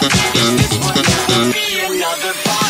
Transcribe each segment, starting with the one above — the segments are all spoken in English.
be another bottle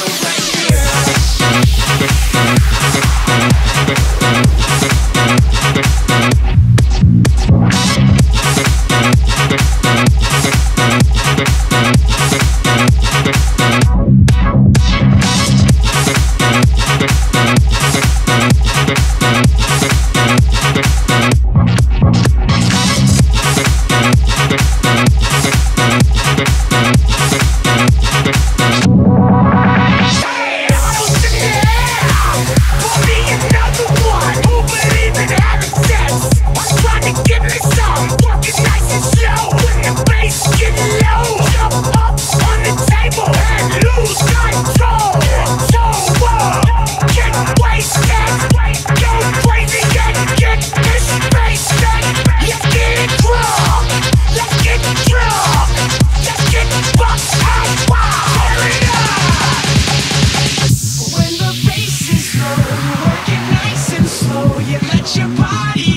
You let your body